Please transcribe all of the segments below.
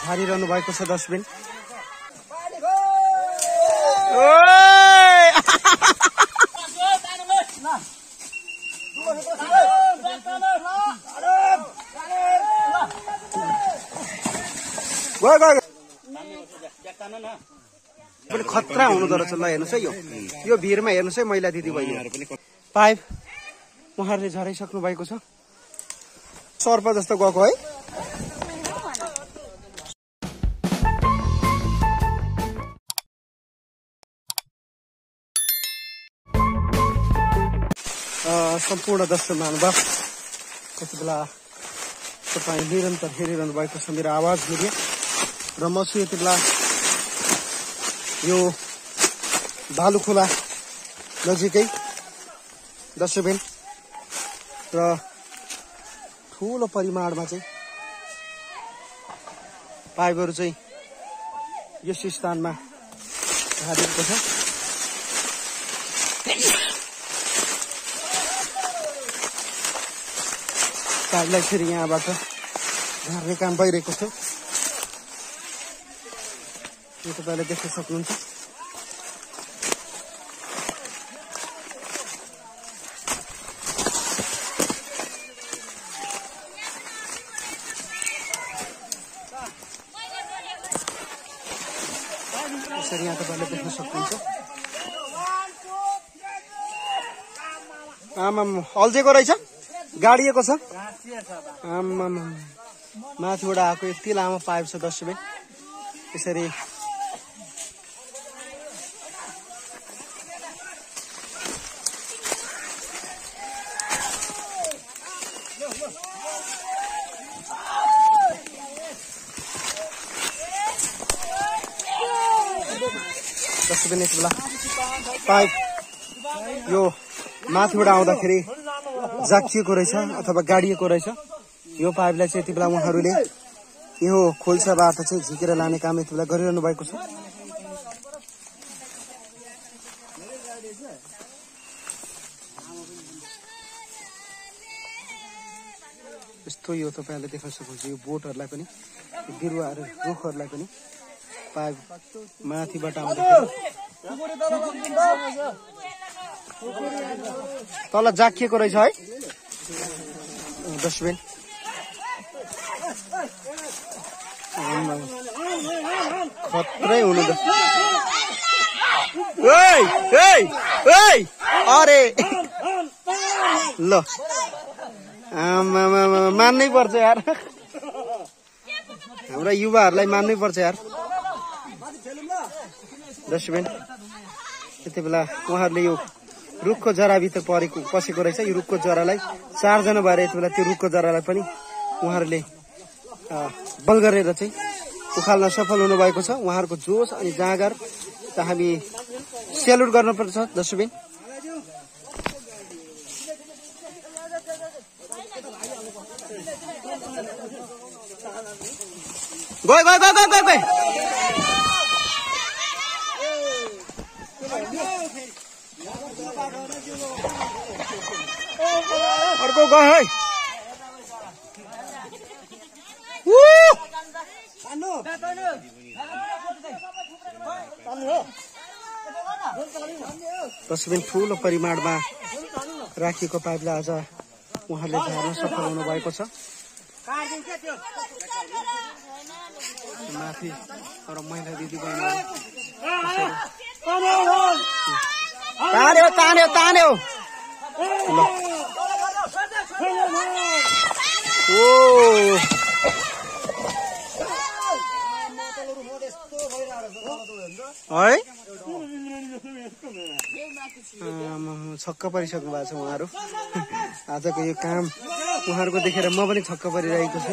झारिरहनु भएको छ डस्टबिन। पनि खतरा हुँदो रहेछ ल हेर्नुहोस् है यो। यो भिरमा हेर्नुहोस् है मैला दिदी बहिनी। पाइप उहाँहरूले झराइसक्नु भएको छ। सर्प जस्तो गएको है। सम्पूर्ण दर्शक महानुभाव त्यति बेला तपाईँ निरन्तर हेरिरहनु भएको छ मेरो आवाज मिडिया र म छु यति बेला यो भालुखोला नजिकै डस्टबिन र ठुलो परिमाणमा चाहिँ पाइपहरू चाहिँ यस स्थानमा हालिएको छ पाइपलाई फेरि यहाँबाट झार्ने काम भइरहेको छ यो तपाईँले देख्न सक्नुहुन्छ यसरी यहाँ तपाईँले देख्न सक्नुहुन्छ आमाम अल्झेको रहेछ गाडिएको छ आमाम माथिबाट आएको यति लामो पाइप छ डस्टबिन यसरी। डस्टबिन यति बेला पाइप। यो माथिबाट आउँदाखेरि जाकिएको रहेछ अथवा गाडिएको रहेछ। यो पाइपलाई चाहिँ यति बेला उहाँहरूले यो खोल्साबाट चाहिँ झिकेर लाने काम यति बेला गरिरहनु भएको छ। यस्तो यो तपाईँहरूले देख्न सक्नुहुन्छ यो बोटहरूलाई पनि बिरुवाहरू रुखहरूलाई पनि पाइप माथिबाट आउँदाखेरि। तल जाकिएको रहेछ है। डस्टबिन। खत्रै हुनु त। अरे। ल। आमामा मान्नै पर्छ यार। हाम्रा युवाहरूलाई मान्नै पर्छ यार। डस्टबिन त्यति बेला उहाँहरूले यो रुखको जराभित्र परेको पसेको रहेछ। यो रुखको जरालाई चारजना भएर यति बेला त्यो रुखको जरालाई पनि उहाँहरूले बल गरेर चाहिँ उखाल्न सफल हुनुभएको छ। उहाँहरूको जोस अनि जाँगर त हामी सेल्युट गर्नुपर्छ गयो गयो गयो गयो अर्को गयो है। ऊ! डस्टबिन ठुलो परिमाणमा राखिएको पाइपलाई आज उहाँले झार्न सफल हुनुभएको छ। माथि एउटा महिला दिदी बहिनी। तान्यो तान्यो तान्यो। ओ। है? छक्क परिसक्नु भएको छ उहाँहरू। आजको यो काम उहाँहरूको देखेर म पनि छक्क परिरहेको छु।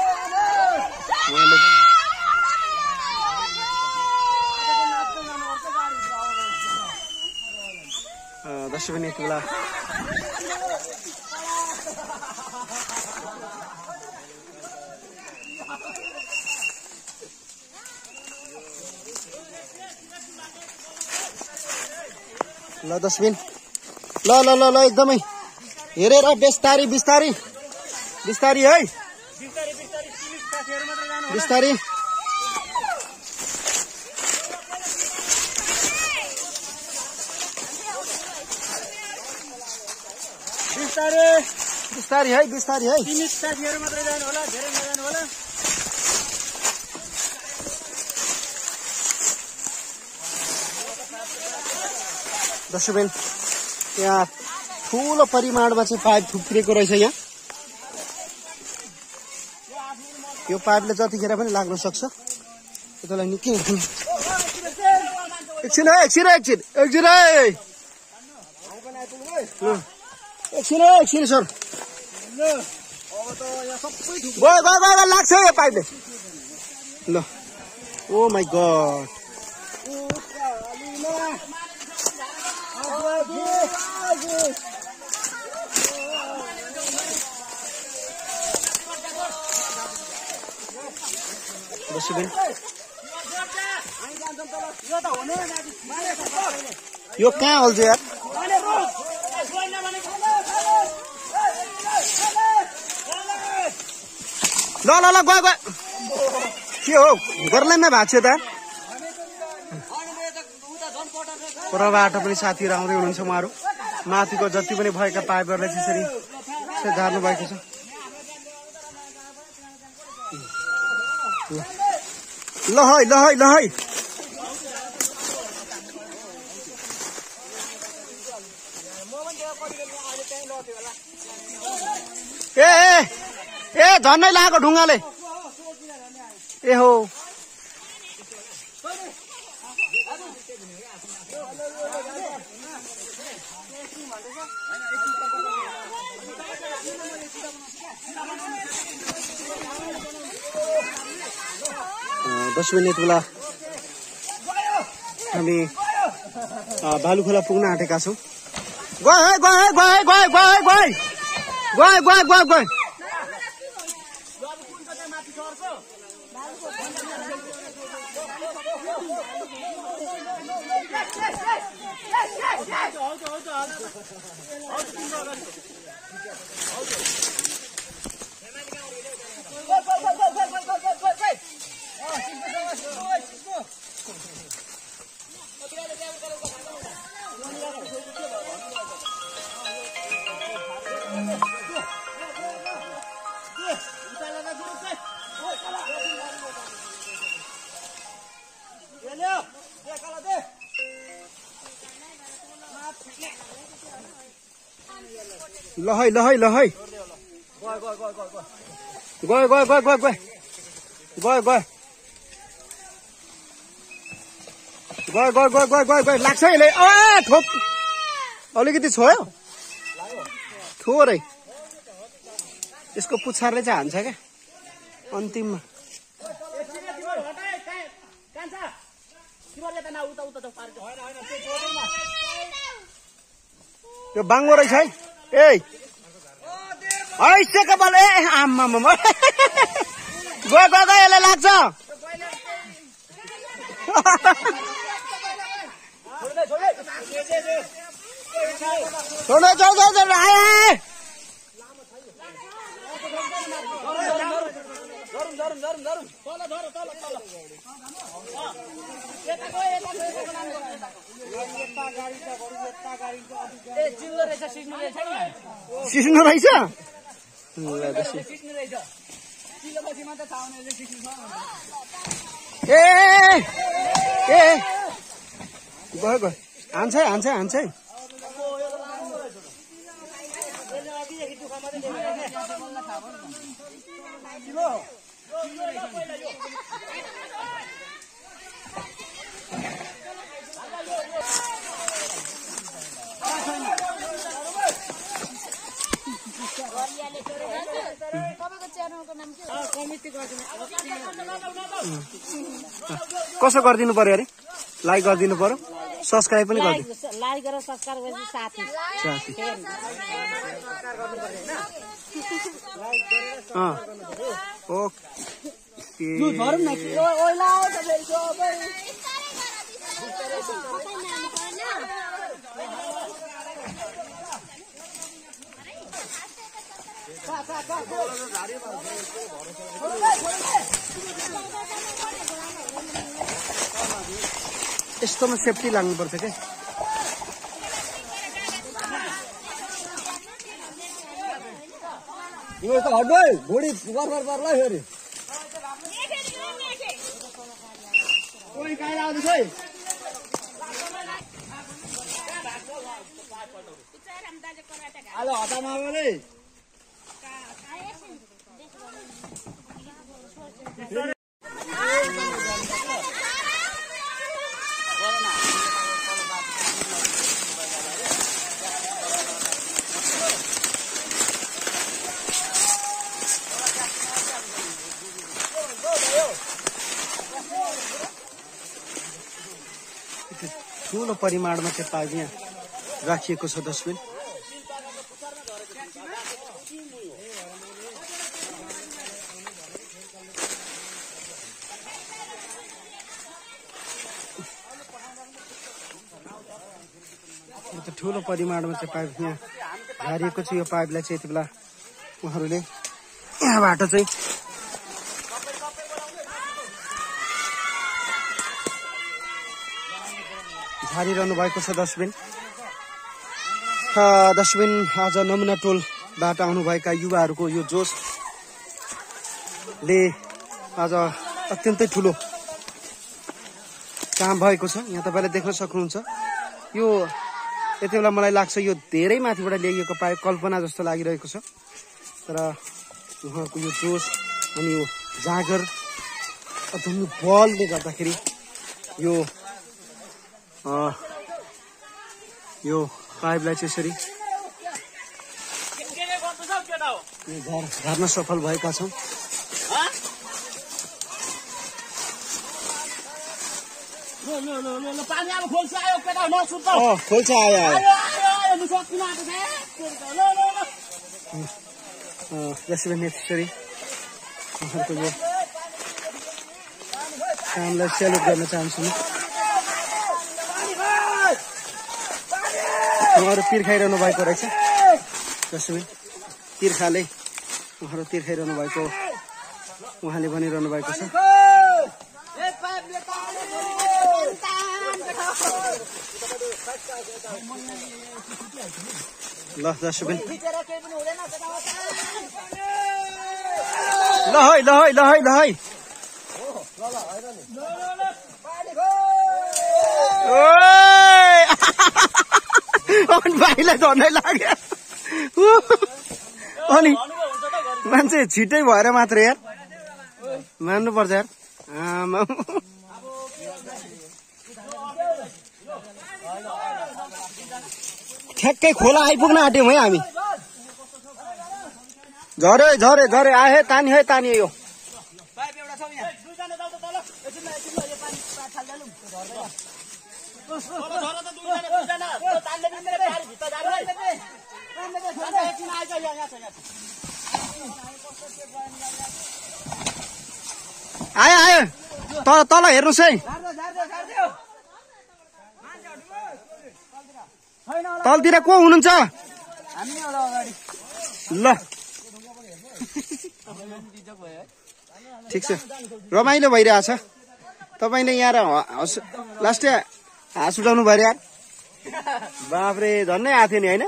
ल ल ल ल ल एकदमै। हेरेर बिस्तारी बिस्तारी। बिस्तारी है। बिस्तारी बिस्तारै बिस्तारी है बिस्तारी है साथीहरू मात्रै जानु होला धेरै नजानु होला दर्शकबिन यहाँ ठुलो परिमाणमा चाहिँ पाइप थुप्रिएको रहेछ यहाँ। यो पाइपले जतिखेर पनि लाग्न सक्छ? त्यसलाई निकै एकछिन है एकछिन एकछिन। एकछिन एकछिन है एकछिन सर। गयो गयो गयो, लाग्छ यो पाइपले। ल। ओ माई गड दर्शकबिन यो कहाँ हल्छ यार? ल ल ल गयो गयो। के हो? गर्लैमा भएको छ त। परबाट पनि साथीहरू आउँदै हुनुहुन्छ उहाँहरू। माथिको जति पनि भएका पाइपहरूलाई त्यसरी झार्नु भएको छ। ल है ल है ल है ए ए ए झन्नै ढुङ्गाले। ए हो। दस मिनट बेला हामी अ, बालु खोला पुग्न आँटेका छौँ। गयो है गयो है गयो है गयो गयो गयो गयो गयो गयो गयो ल है ल है ल है गयो गयो गयो गयो गयो गयो गयो गयो गयो गयो गयो गयो गयो लाग्छ यसले ठोक अलिकति छोयो थोरै यसको पुच्छारले चाहिँ हान्छ क्या अन्तिममा यो बाङ्गो रहेछ है ए ऐसेको बल ए आम्मा गयो गयो गयो यसलाई लाग्छ। छोड्नु छोड छोड छोड आए। सिस्नु रहेछ। ए ए गयो गयो हान्छ है हान्छ है हान्छ है तपाईँको च्यानलको नाम के हो कमिटी गर्दैन कसो गरिदिनु पर्यो अरे? लाइक गरिदिनु पर्यो? सब्सक्राइब पनि गरिदिनु। लाइक गरेर सब्सक्राइब गरेपछि साथी। साथी। अँ। ओके। यस्तोमा सेफ्टी लाग्नुपर्छ क्या यो त हट्नु है भुँडी गरबर पर्ला फेरि। कोही काहीँ आउँदैछ है हेलो हटामा ठुलो परिमाणमा त्यो यहाँ राखिएको छ डस्टबिन परिमाणमा चाहिँ पाइप यहाँ झारिएको छ यो पाइपलाई चाहिँ यति बेला उहाँहरूले यहाँबाट चाहिँ झारिरहनु भएको छ डस्टबिन। डस्टबिन आज नमुना टोलबाट आउनुभएका युवाहरूको यो जोसले आज अत्यन्तै ठुलो काम भएको छ। यहाँ तपाईँले देख्न सक्नुहुन्छ। यो यति बेला मलाई लाग्छ यो धेरै माथिबाट ल्याइएको पाइप कल्पना जस्तो लागिरहेको छ। तर उहाँहरूको यो जोस अनि यो जाँगर अथवा यो बलले गर्दाखेरि यो अ, यो पाइपलाई चाहिँ यसरी झार्न सफल भएका छौँ। लो अ, यसरी यसरी उहाँहरूको यो कामलाई सेल्युट गर्न चाहन्छु म उहाँहरू तिर्खाइरहनु भएको रहेछ जसरी तिर्खाले उहाँहरू तिर्खाइरहनु भएको उहाँले भनिरहनु भएको छ एक पाइपले ल केही पनि ल है ल है ल है ल है! अनि भाइलाई झन्डै लाग्यो। अनि मान्छे छिटै भएर मात्र यार। मान्नुपर्छ यार। आमा ठ्याक्कै खोला आइपुग्न आँट्यौँ है हामी झरे झरे झरे आए तानी है तानी यो। आयो आयो तल तल हेर्नुहोस् है झार्दै, झार्दै, झार्दै। छैन होला। तलतिर को हुनुहुन्छ? ल। ठिक छ। रमाइलो भइरहेछ। तपाईँले यहाँ र हस लास्ट हाँस उठाउनु भयो यार। बाफ्रे झन्नै आएको थियो नि होइन?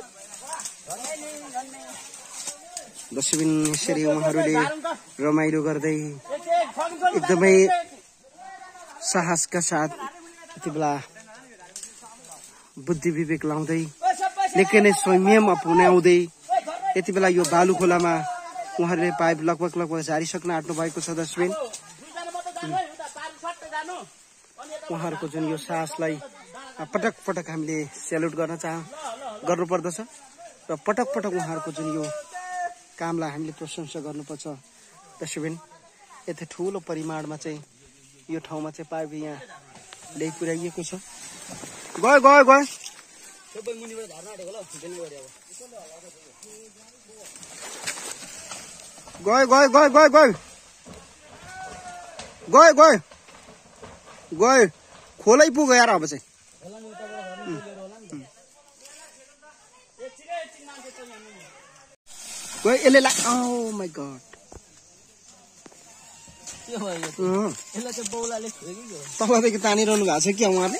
डस्टबिन यसरी उहाँहरूले रमाइलो गर्दै। एकदमै साहसका साथ यति बेला बुद्धि विवेक लाउँदै। निकै नै संयम अपनाउँदै। यति बेला यो बालु खोलामा उहाँहरूले पाइप लगभग लगभग झारिसक्न आँट्नु भएको छ यता उहाँहरूको जुन यो साहसलाई पटक पटक हामीले सेल्युट गर्न चाह गर्नुपर्दछ र पटक पटक उहाँहरूको जुन यो कामलाई हामीले प्रशंसा गर्नुपर्छ दर्शकबिन यति ठुलो परिमाणमा चाहिँ यो ठाउँमा चाहिँ पाइप यहाँ ल्याइ पुर्याइएको छ गयो गयो गयो सबै मुनिबाट झर्न आँटेको ल डेलिभरी अब गयो गयो गयो गयो गयो गयो गयो गयो खोलै पुग्यो यार अब चाहिँ। गयो यसले ला ओ माई गड? तपाईँदेखि तानिरहनु भएको छ क्या उहाँले?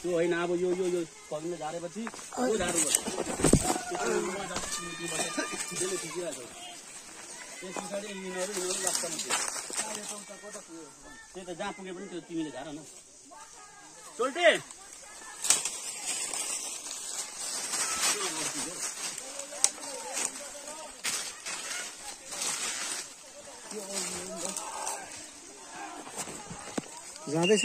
त्यो होइन अब यो यो यो झारेपछि त्यसले छ। त्यस पछाडि यिनीहरू यिनीहरू लाग्छ न त्यो। त्यही त जहाँ पुगे पनि त्यो तिमीले झार न। चोल्टे! जाँदैछ?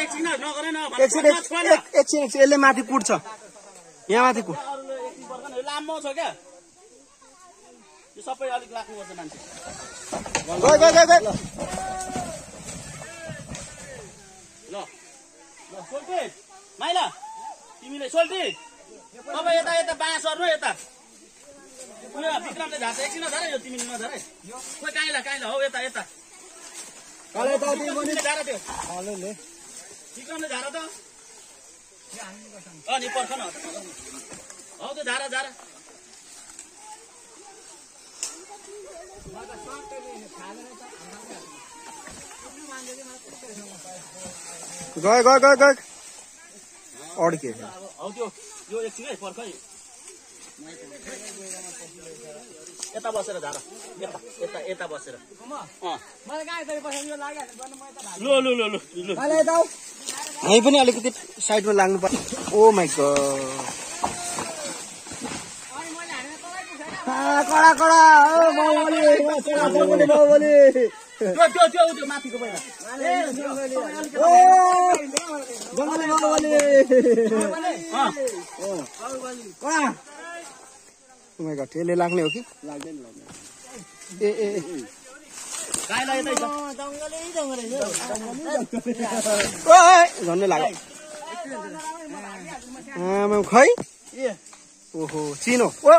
एकछिन एकछिन एक- एक- एकछिन एकछिन यसले माथि कुट्छ यहाँ माथि कुट। लामो छ क्या यो सबै अलिक लाग्नुपर्छ मान्छे ल ल सोल्टी माइला तिमीले सोल्टी तपाईँ यता यता बाँस सर्नु है यता। उयो विक्रमले झार्छ एकछिन नझार यो तिमीले नझार है खोइ काइला काइला हौ यता यता। झार त्यो। विक्रमले झार त। अनि पर्ख न। हौ त्यो झार झार। गयो गयो गयो गयो अड्के। हौ त्यो यो एकछिन है पर्ख है। यता बसेर झार यता यता यता बसेर अँ लु लु लु लु लु हामी पनि अलिकति साइडमा लाग्नु पर्छ ओ गड कडा कडा त्यो त्यो my god ele lang ne ki lang den lang e e काय लाय तै जंगले जंगले ओय झन्ने लाग्यो आमा खै ए ओहो चिनो ओ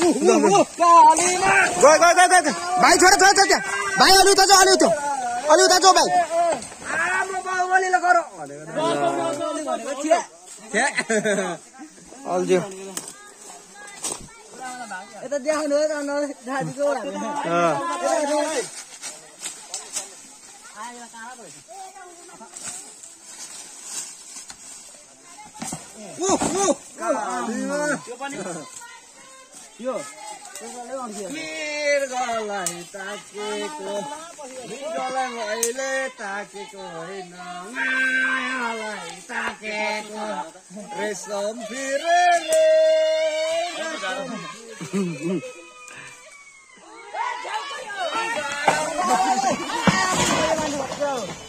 गयो गयो गयो गयो भाइ छोड छोड छोड भाइ अलि उता जाऊ अलि उता अलि उता जाऊ भाइ आमा बाउले गरो अल्झ्यो এটা দিয়া হয় নহয় তাৰ নহয় ধাৰ দিব লাগে তাকে কয় তাকে ৰেচম ফিৰে Oh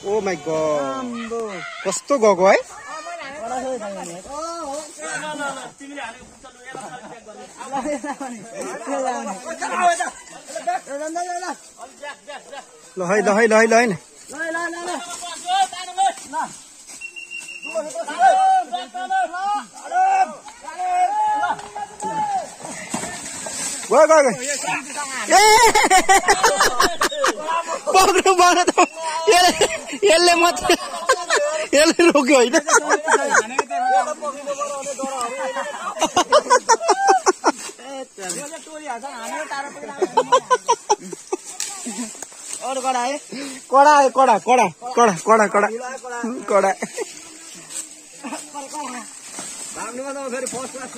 ओ माइ कस्तो गएको है? ल है ल है ल है ल है न। ल गयो गयो ए! पक्नु पऱ्यो त यसले यसले मात्रै यसले रोक्यो होइन कडा है कडा आयो कडा कडा कडा कडा कडा कडा फेरि फर्स्ट क्लास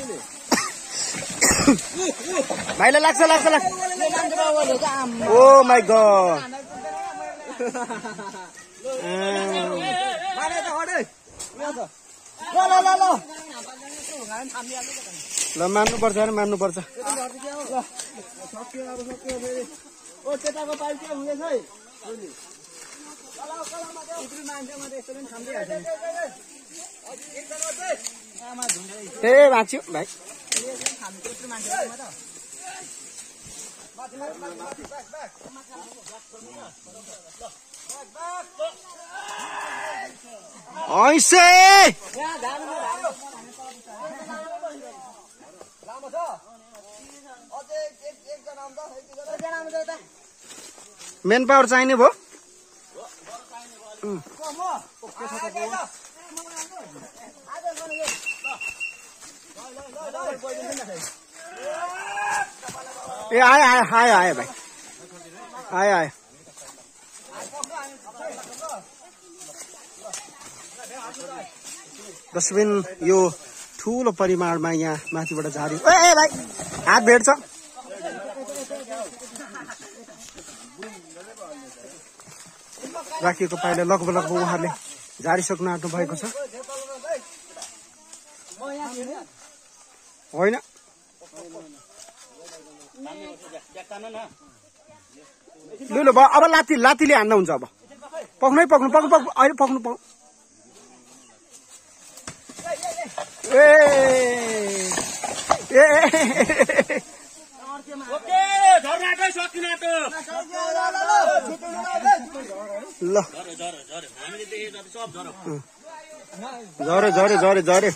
भाइलाई लाग्छ लाग्छ लाग्छ। ओ माइ ल मान्नुपर्छ अरे मान्नुपर्छ। ए भाँच्यो भाइ। ऐसे मेन पावर चाहिने भयो। ए आयो आयो आयो आयो भाइ। आयो आयो डस्टबिन यो ठुलो परिमाणमा यहाँ माथिबाट झारी। ए ए भाइ हात भेट्छ राखिएको पाइला लगभग लगभग उहाँहरूले झारिसक्नु आँट्नु भएको छ। होइन। लु लु भयो। अब लाती लातीले हान्दा हुन्छ अब। पक्नै पक्नु पक्नु पक्नु अहिले पक्नु पाउ ए ल। झऱ्यो झऱ्यो झऱ्यो झऱ्यो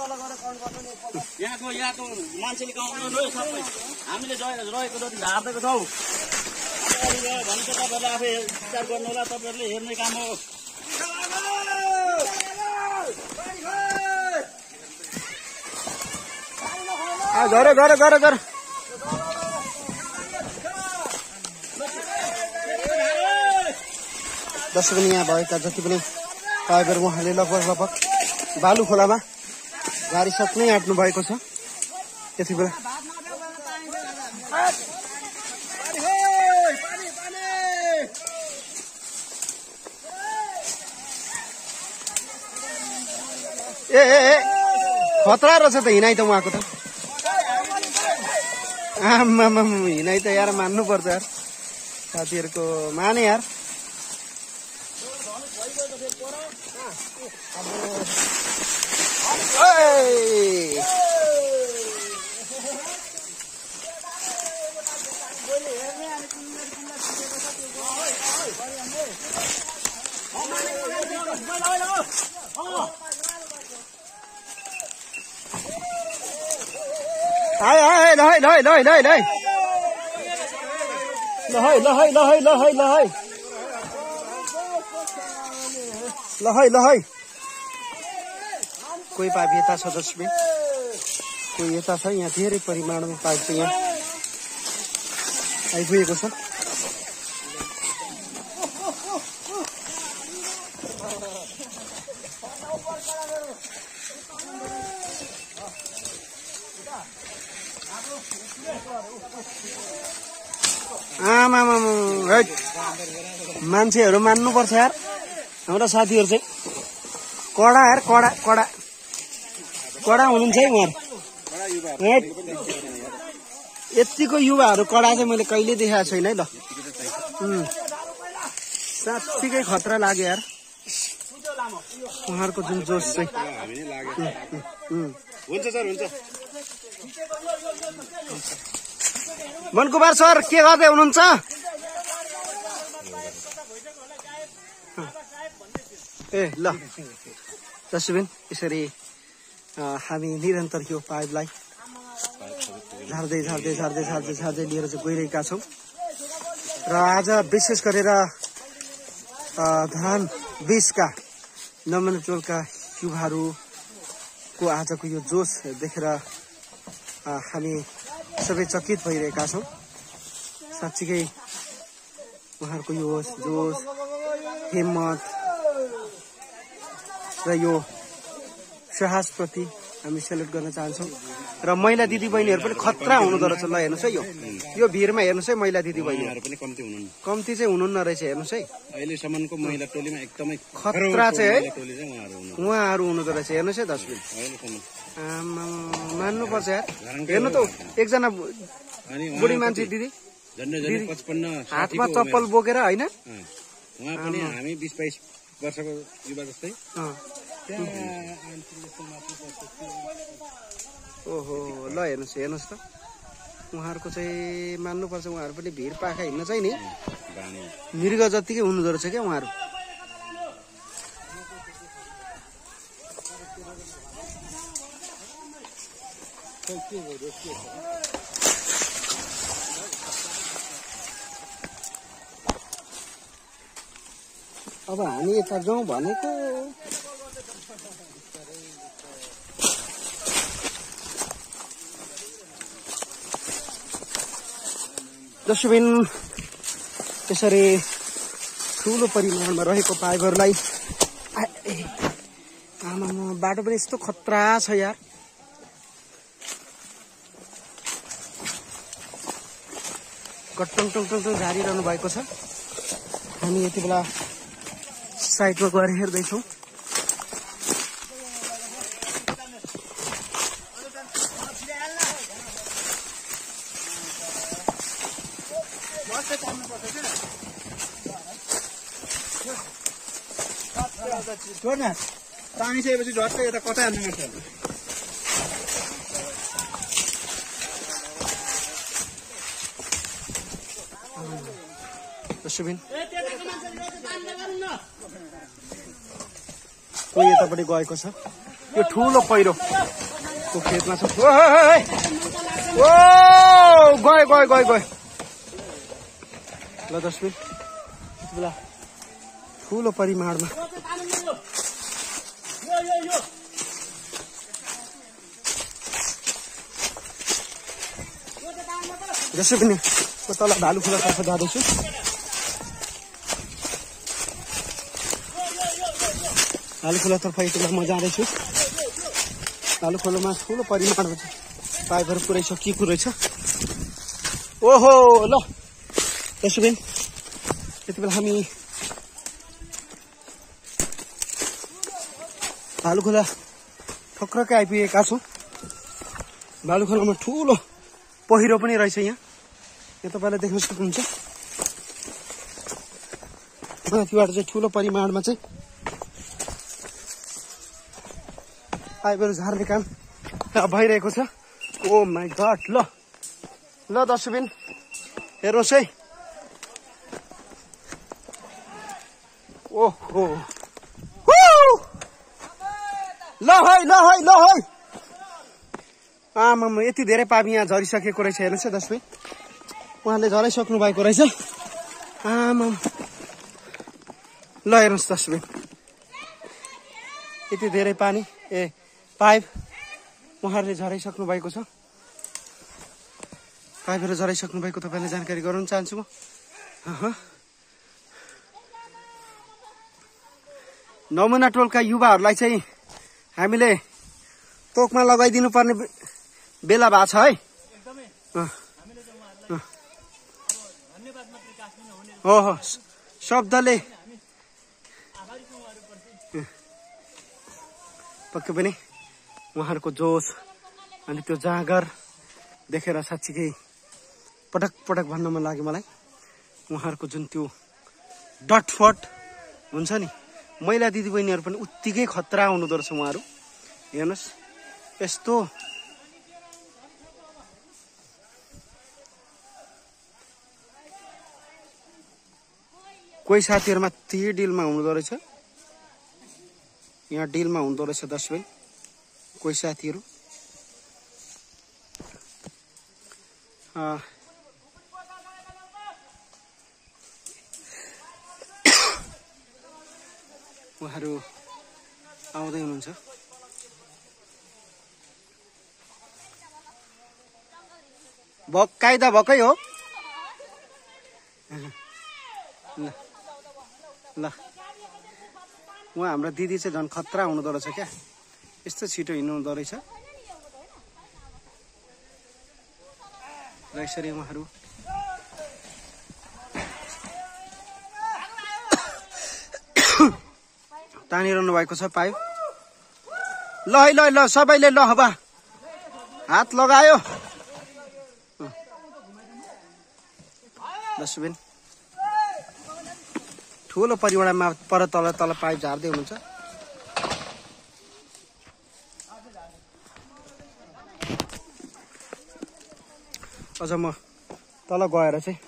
यहाँको यहाँको मान्छेले गाउँदैन सबै। हामीले रहेको जति झारिदिएको छौँ। भन्छ त तपाईँहरूले आफै विचार गर्नु होला तपाईँहरूले हेर्ने काम हो। गर गर गर गर दर्शक यहाँ भएका जति पनि टाइगर उहाँले लगभग लगभग बालु खोलामा झारिसक्नै आँट्नु भएको छ। त्यति बेला। ए ए खतरा रहेछ त हिँडाइ त उहाँको त। आमामा हिँडाइ त यार मान्नुपर्छ यार। साथीहरूको माने यार। ओइ! आयो आयो ल है ल है ल है ल है ल है ल है ल है ल है ल है ल है ल है ल है कोही पाइप यता छ जसमा कोही यता छ यहाँ धेरै परिमाणमा पाइप चाहिँ यहाँ आइपुगेको छ हैट। मान्छेहरू मान्नुपर्छ यार। हाम्रा साथीहरू चाहिँ। कडा यार कडा कडा। कडा हुनुहुन्छ है उहाँहरू यतिको युवाहरू कडा चाहिँ मैले कहिले देखाएको छैन है ल। साँच्चीकै खतरा लाग्यो यार। उहाँहरूको जुन जोस चाहिँ। हुन्छ सर हुन्छ। मनकुमार सर के गर्दै हुनुहुन्छ? ए ल। जसबिन यसरी हामी निरन्तर यो पाइपलाई झार्दै झार्दै झार्दै झार्दै झार्दै लिएर चाहिँ गइरहेका छौँ। र आज विशेष गरेर धान बिचका नमन टोलका युवाहरूको आजको यो जोस देखेर हामी सबै चकित भइरहेका छौँ। साँच्चीकै उहाँहरूको यो जोस हिम्मत र यो साहसप्रति हामी सेल्युट गर्न चाहन्छौँ। र महिला दिदी बहिनीहरू पनि खतरा हुनुहुँदो रहेछ ल हेर्नुहोस् है यो। यो भिडमा हेर्नुहोस् है महिला दिदी बहिनीहरू उहाँहरू पनि कम्ती हुनुहुन्न। कम्ती चाहिँ हुनुहुन्न रहेछ हेर्नुहोस् है। अहिलेसम्मको महिला टोलीमा एकदमै खतरा चाहिँ है। महिला टोली चाहिँ उहाँहरू हुनु उहाँहरू हुनुहुँदो रहेछ। हेर्नुहोस् है दसबिन मान्नुपर्छ यार। हेर्नु त एकजना बुढी मान्छे? दिदी। हातमा चप्पल बोकेर होइन? उहाँ पनि हामी बिस बाइस वर्षको युवा जस्तै। ओहो ल हेर्नुहोस् हेर्नुहोस् त। उहाँहरूको चाहिँ मान्नुपर्छ उहाँहरू पनि भिड पाखा हिँड्न चाहिँ नि। मृग जत्तिकै हुनुहुँदो रहेछ क्या उहाँहरू। अब हामी यता जाउँ भनेको डस्टबिन यसरी ठुलो परिमाणमा रहेको पाइपहरूलाई आ- ए, आमामा बाटो पनि यस्तो खतरा छ यार। कटङ टङ टङ टङ झारिरहनु भएको छ। हामी यति बेला साइडमा गएर हेर्दैछौँ छोड न पानी सकेपछि झट्टै यता कतै हाल्नु पर्छ डस्टबिन कोही यतापट्टि गएको छ? यो ठुलो पहिरो। को खेतमा छ? ओ, गयो गयो गयो गयो। ल बेला ठुलो परिमाणमा। जसै पनि म तल भालु खोलातर्फ जाँदैछु भालु खोलातर्फ बेला म जाँदैछु भालु खोलामा ठुलो परिमाणमा पाइपहरू सकिएको रहेछ ओहो ल डस्टबिन यति बेला हामी भालु खोला ठक्रक्कै आइपुगेका छौँ। भालु खोलामा ठुलो पहिरो पनि रहेछ यहाँ। यहाँ तपाईँलाई देख्न सक्नुहुन्छ। माथिबाट चाहिँ ठुलो परिमाणमा चाहिँ पाइपहरू झार्ने काम भइरहेको छ। ओ माई गड ल। ल दर्शकबिन हेर्नुहोस् है। ओहो हु! ल है ल है ल है आमामा यति धेरै पापी यहाँ झरिसकेको रहेछ हेर्नुहोस् है दसमी उहाँले झराइसक्नु भएको रहेछ। आमाम। ल हेर्नुहोस् दसमी यति धेरै पानी ए पाइप उहाँहरूले झराइसक्नु भएको छ। पाइपहरू झराइसक्नु भएको तपाईँलाई जानकारी गराउन चाहन्छु म। नमुना टोलका युवाहरूलाई चाहिँ हामीले तोकमा लगाइदिनु पर्ने बेला भएको छ है। हो हो। शब्दले। पक्कै पनि उहाँहरूको जोस अनि त्यो जाँगर देखेर साँच्चीकै पटक पटक भन्न मन लाग्यो मलाई। उहाँहरूको जुन त्यो डटफट हुन्छ नि महिला दिदीबहिनीहरू पनि उत्तिकै खतरा हुनुहुँदो रहेछ उहाँहरू। हेर्नुहोस् यस्तो। कोही साथीहरूमा त्यही डिलमा हुनुहुँदो रहेछ यहाँ डिलमा हुँदो रहेछ दस भाइ कोही साथीहरू। उहाँहरू आउँदै हुनुहुन्छ। भक कायदा भएकै हो। ल उहाँ हाम्रो दिदी चाहिँ झन् खतरा हुनुहुँदो रहेछ क्या। यस्तो छिटो हिँड्नु हुँदो रहेछ। र यसरी उहाँहरू तानिरहनु भएको छ पाइप। ल है ल ल सबैले ल हबा हात लगायो। डस्टबिन ठुलो परिमाणमा पर तल तल पाइप झार्दै हुनुहुन्छ। अझ म तल गएर चाहिँ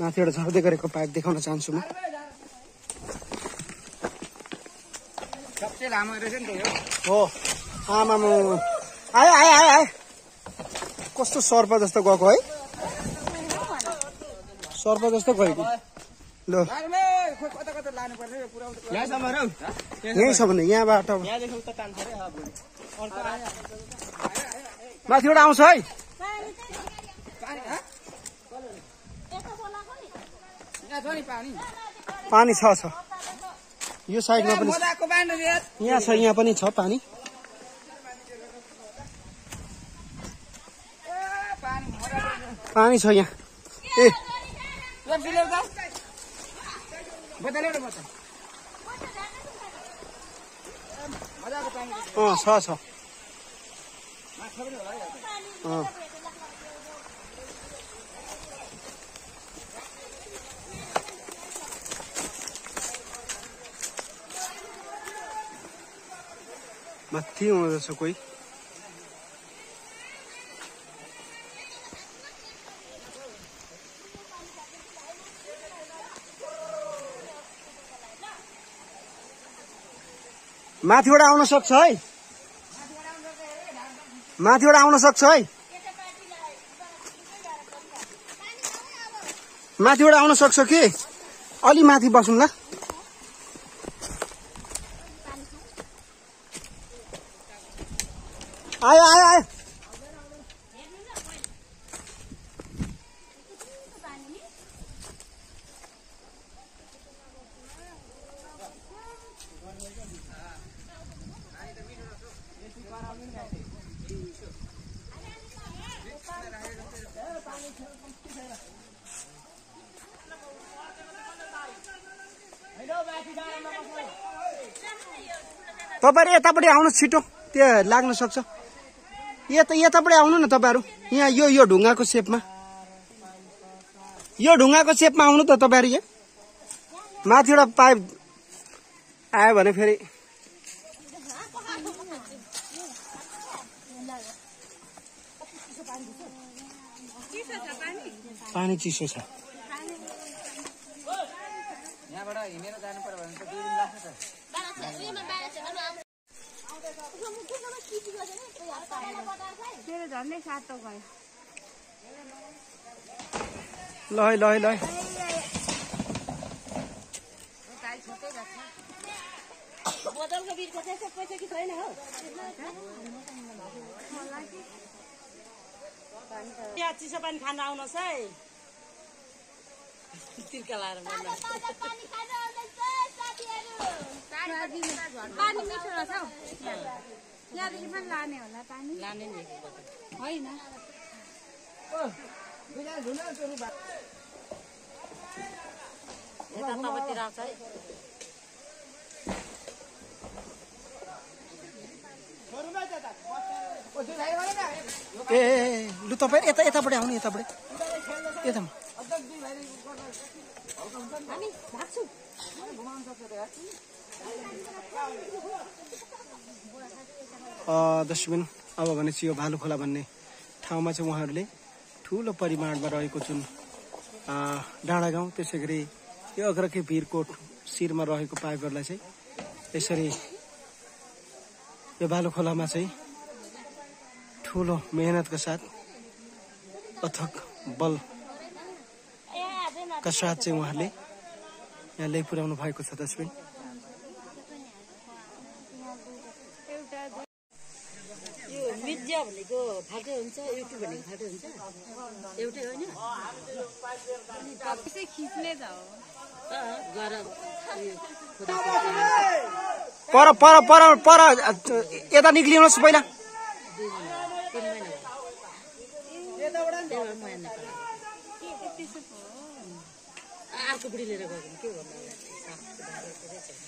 माथिबाट झर्दै गरेको पाइप देखाउन चाहन्छु म। लामो रहेछ नि त हो आमामा आयो आयो आयो आयो कस्तो सर्प जस्तो गएको है सर्प जस्तो गयो कि ल यहाँसम्म भने यहाँबाट माथिबाट आउँछ है पानी छ छ यो साइडमा पनि यहाँ छ यहाँ पनि छ पानी। पानी छ यहाँ। ए। अँ छ छ। माथि रहेछ कोही माथिबाट आउन सक्छ है माथिबाट आउन सक्छ है माथिबाट आउन सक्छ कि अलि माथि बसौँ ल आयो आयो आयो तपाईँहरू यतापट्टि आउनुहोस् छिटो। त्यो लाग्न सक्छ। यता यतापट्टि आउनु न तपाईँहरू। यहाँ यो यो ढुङ्गाको सेपमा। यो ढुङ्गाको सेपमा आउनु त तपाईँहरू यहाँ। माथिबाट पाइप आयो भने फेरि। पानी चिसो छ। यहाँबाट हिँडेर जानु पर्यो भने तेरो झन्डै सातो भयो। ल ल ल है बोतलको बिलको चाहिँ पैसा कि छैन हौ? यहाँ चिसो पानी खान आउनुहोस् है। तिर्का लाएर। पानी मिठो रहेछ हौ। यहाँदेखि पनि लाने होला पानी। लाने नि होइन। यता तपाईँतिर आउँछ है। ए लु तपाईँ यता यतापट्टि आउनु यतापट्टि। यता डस्टबिन अब भनेपछि यो भालु खोला भन्ने ठाउँमा चाहिँ उहाँहरूले ठुलो परिमाणमा रहेको जुन डाँडा गाउँ त्यसै गरी यो अग्रकी भिरको शिरमा रहेको पाइपहरूलाई चाहिँ यसरी यो बालु खोलामा चाहिँ ठुलो मेहनतका साथ अथक बलका साथ चाहिँ उहाँहरूले यहाँ ल्याइपुर्याउनु भएको छ तस्बिर यो मिडिया भनेको फाल्टै हुन्छ युट्युब भनेको फाल्टै हुन्छ एउटै होइन पर पर पर पर यता निक्लिनुहोस् पहिला। अर्को बुढी लिएर गयो भने के गर्नु अब? साफको बाटो कुरै छैन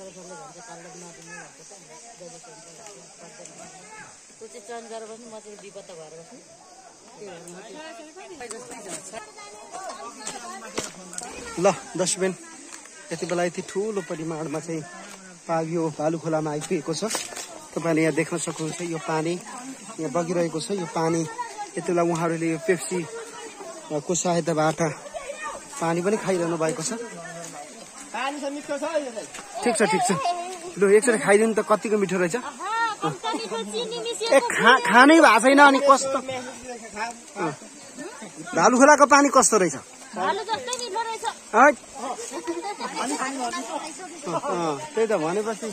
सरकारले भन्छ नदिनु हुन्छ पर्दैन त्यो चाहिँ चयन गरेर बस्नु म चाहिँ विपत्त भएर बस्नु। ल दसबिन यति बेला यति ठुलो परिमाणमा चाहिँ पावियो बालु खोलामा आइपुगेको छ। तपाईँले यहाँ देख्न सक्नुहुन्छ यो पानी यहाँ बगिरहेको छ। यो पानी यति बेला उहाँहरूले यो पेप्सी अ, को सहायताबाट पानी पनि खाइरहनु भएको छ। ठिक छ ठिक छ। लु एकचोटि खाइदिनु त कतिको मिठो रहेछ? ए खा खानै भएको छैन अनि कस्तो। भालु खोलाको पानी कस्तो रहेछ? त्यही त भनेपछि।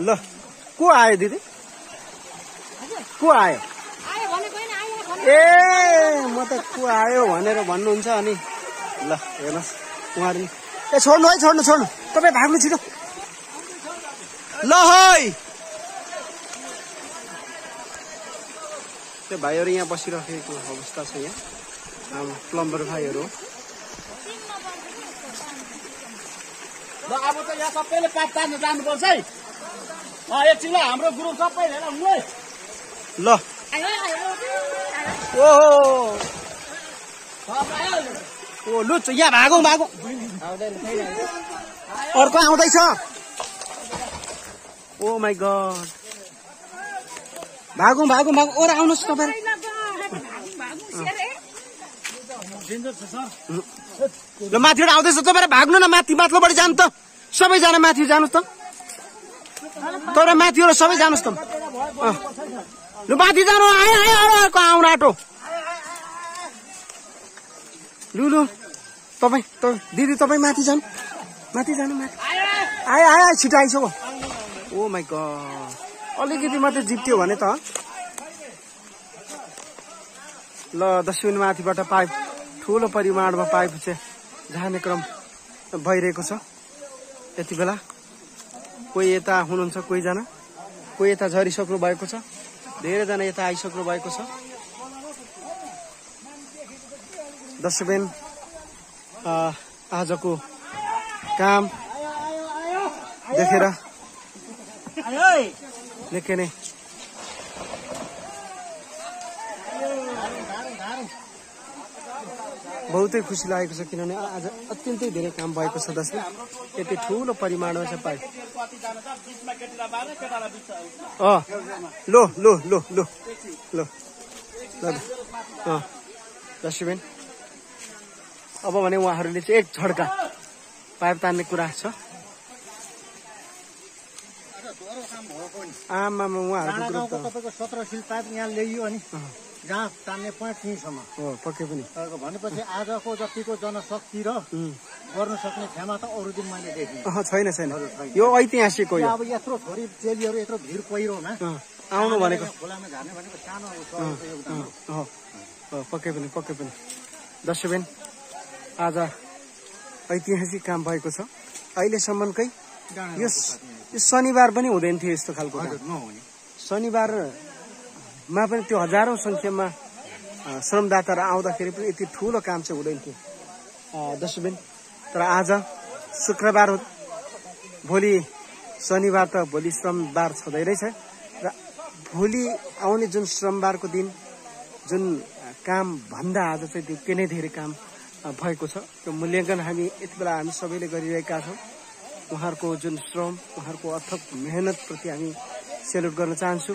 ल को आयो दिदी? को आयो? ए म त को आयो भनेर भन्नुहुन्छ अनि। ल हेर्नुहोस् उहाँहरू ए छोड्नु है छोड्नु छोड्नु। तपाईँ भाग्नु छिटो। ल है। त्यो भाइहरू यहाँ बसिराखेको अवस्था छ यहाँ। हाम्रो प्लम्बर भाइहरू। हो ल अब त यहाँ सबैले पात तान्नु जानुपर्छ है। अँ एकछिन ल हाम्रो ग्रुप सबै हेर हुनु है। ल। ओ यहाँ भागौँ भागौँ। अर्को आउँदैछ। ओ माई गड। भागौँ भागौँ भागौँ। ओर आउनुहोस् तपाईँ। माथिबाट आउँदैछ तपाईँ भाग्नु न माथि माथिल्लोबाट जानु त। सबैजना माथि जानुहोस् त। तपाईँ माथिबाट सबै जानुहोस् त। लु माथि जानु आयो आयो अर्को आउनु आँटो। लु लु तपाईँ दिदी तपाईँ माथि जानु माथि जानु माथि। आयो आयो छिटो आइसक्यो। ओ माई गड अलिकति मात्रै जित्यो भने त। ल दसमिन माथिबाट पाइप ठुलो परिमाणमा पाइप चाहिँ झार्ने क्रम भइरहेको छ। यति बेला कोही यता हुनुहुन्छ कोहीजना। कोही यता झरिसक्नु भएको छ। धेरैजना यता आइसक्नु भएको छ। दसबिन आजको काम देखेर निकै नै। बहुतै खुसी लागेको छ किनभने आज अत्यन्तै धेरै काम भएको छ दसबिन यति ठुलो परिमाणमा छ अँ लो लो लो लो लो। अँ अब भने उहाँहरूले चाहिँ एक झड्का पाइप तान्ने कुरा छ। आमामा उहाँहरूको सत्र सिल पाइप यहाँ ल्याइयो अनि जहाँ तान्ने त्यहीँसम्म हो पक्कै पनि। भनेपछि आजको जतिको जनशक्ति र गर्नु सक्ने क्षमता अरू दिन मैले देखेँ छैन छैन। यो ऐतिहासिक हो अब यत्रो छोरी चेलीहरू यत्रो भिड पहिरोमा। आउनु भनेको। खोलामा झार्ने भनेको सानो पक्कै पनि पक्कै पनि। दर्शकबिन आज ऐतिहासिक काम भएको छ। अहिलेसम्मकै यो शनिबार पनि हुँदैन थियो यस्तो खालको काम। शनिबारमा पनि त्यो हजारौँ सङ्ख्यामा श्रमदाताहरू आउँदाखेरि पनि यति ठुलो काम चाहिँ हुँदैन थियो। दसबिन तर आज शुक्रबार हो भोलि शनिबार त भोलि श्रमबार छँदै रहेछ। र भोलि आउने जुन श्रमबारको दिन जुन काम भन्दा आज चाहिँ निकै नै धेरै काम भएको छ। त्यो मूल्याङ्कन हामी यति बेला हामी सबैले गरिरहेका छौँ। उहाँहरूको जुन श्रम उहाँहरूको अथक मेहनतप्रति हामी सेल्युट गर्न चाहन्छु।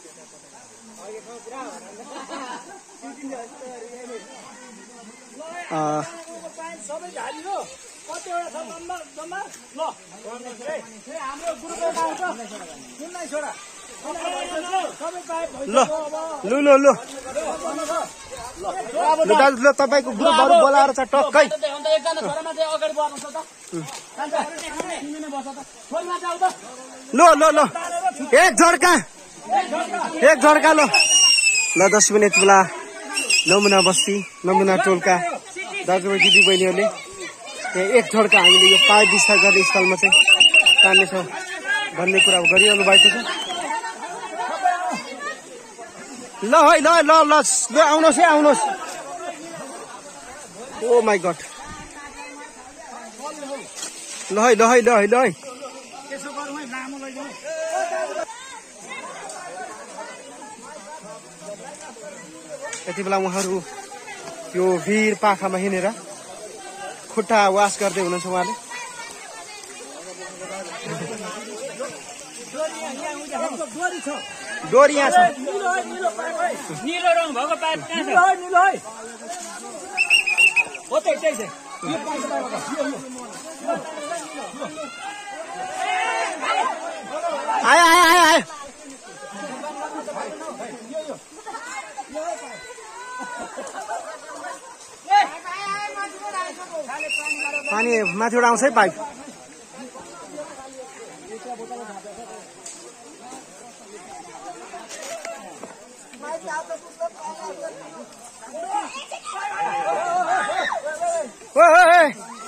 छ ल ए, ल लु। लु दाजु ल तपाईँको ग्रुपहरू बोलाएर चाहिँ टक्कै। लो लो लो। एक झड्का एक झड्का लो। ल दस मिनट बेला। नमुना बस्ती नमुना टोलका। दाजुभाइ दिदी बहिनीहरूले यहाँ एक झड्का हामीले यो पाइप विस्तार गर्ने स्थलमा चाहिँ तान्नेछौँ भन्ने कुरा गरिरहनु भएको छ। ल है ल ल ल ल आउनुहोस् है आउनुहोस्। ओ माई गड ल है ल है ल है ल है। यति बेला उहाँहरू यो भिर पाखामा हिँडेर खुट्टा वास गर्दै हुनुहुन्छ उहाँले डोरी यहाँ छ रङ भएको। आयो आयो आयो आयो पानी माथिबाट आउँछ है पाइप ओए।